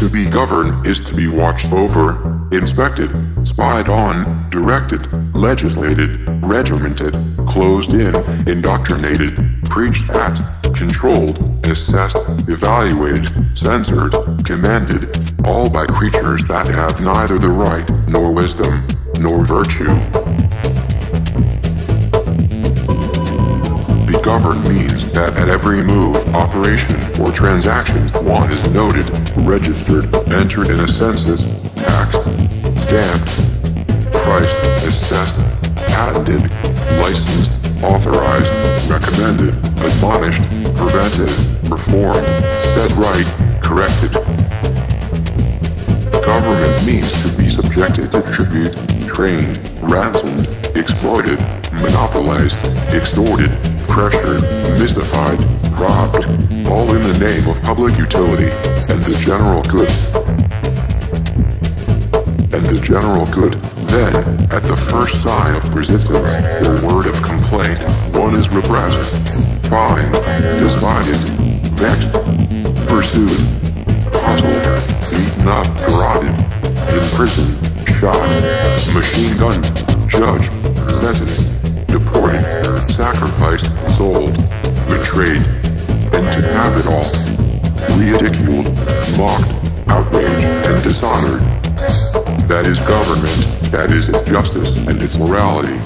To be governed is to be watched over, inspected, spied on, directed, legislated, regimented, closed in, indoctrinated, preached at, controlled, assessed, evaluated, censored, commanded, all by creatures that have neither the right, nor wisdom, nor virtue. Be governed means that at every move, operation, or transaction, one is noted, registered, entered in a census, taxed, stamped, priced, assessed, patented, licensed, authorized, recommended, admonished, prevented, performed, set right, corrected. Government means to be subjected to tribute, trained, ransomed, exploited, monopolized, extorted, pressured, mystified, robbed, all in the name of public utility and the general good. And the general good, then, at the first sign of resistance or word of complaint, one is repressed, fined, divided, vexed, pursued, hustled, beaten up, garroted, imprisoned, shot, machine gun, judged, sentenced, deployed, sacrificed, sold, betrayed, and to have it all. Ridiculed, mocked, outraged, and dishonored. That is government, that is its justice and its morality.